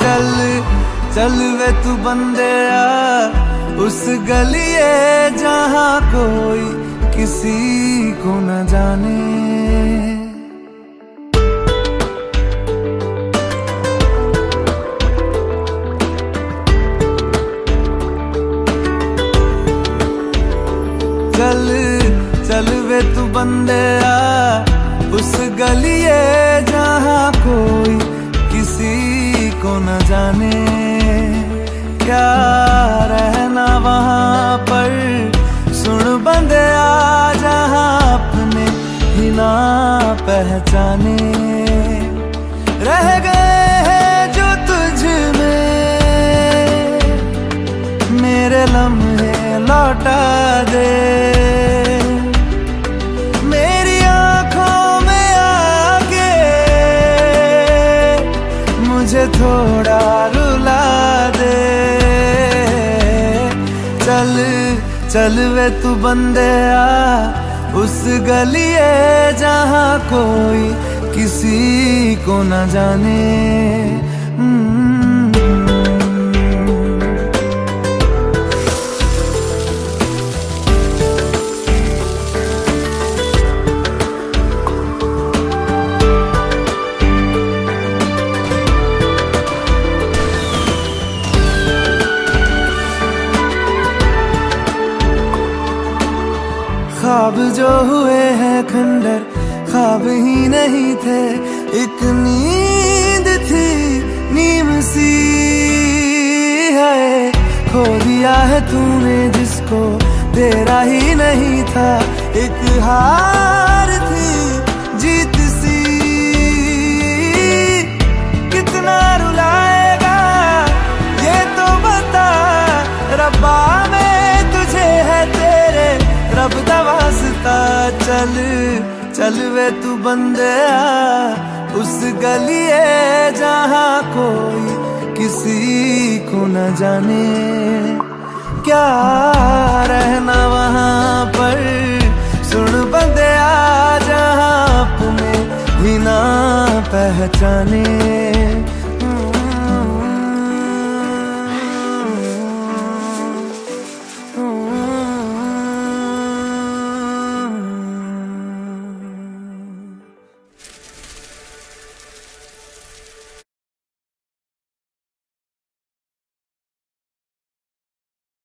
चल चल वे तू बंदे आ उस गलिए जहाँ कोई किसी को न जाने। चल चल वे तू बंदे आ उस गलिए जहाँ कोई किसी को न जाने। क्या रहना वहाँ पर? सुन बंदे आ जहाँ अपने ही ना पहचाने। चल चल वे तू बंदे आ। उस गली है जहाँ कोई किसी को न जाने। ख्वाब जो हुए हैं खंडर, ख्वाब ही नहीं थे। एक नींद थी, नीम सी है। खो दिया है तूने जिसको, तेरा ही नहीं था। एक हार वास्ता चल चल वे तू बंदे उस गलिए जहाँ कोई किसी को न जाने। क्या रहना वहाँ पर? सुन बंदे आ जहाँ अपने ही ना पहचाने।